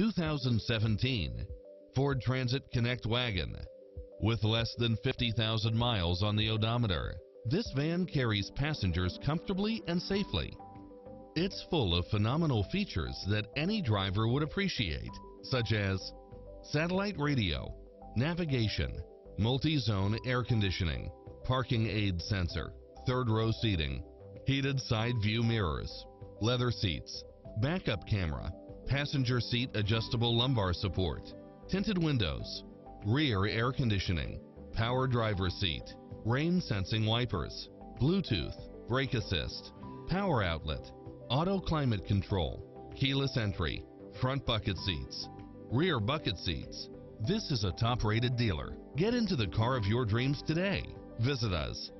2017 Ford Transit Connect Wagon. With less than 50,000 miles on the odometer, this van carries passengers comfortably and safely. It's full of phenomenal features that any driver would appreciate, such as satellite radio, navigation, multi-zone air conditioning, parking aid sensor, third row seating, heated side view mirrors, leather seats, backup camera, passenger seat adjustable lumbar support, tinted windows, rear air conditioning, power driver seat, rain sensing wipers, Bluetooth, brake assist, power outlet, auto climate control, keyless entry, front bucket seats, rear bucket seats. This is a top rated dealer. Get into the car of your dreams today. Visit us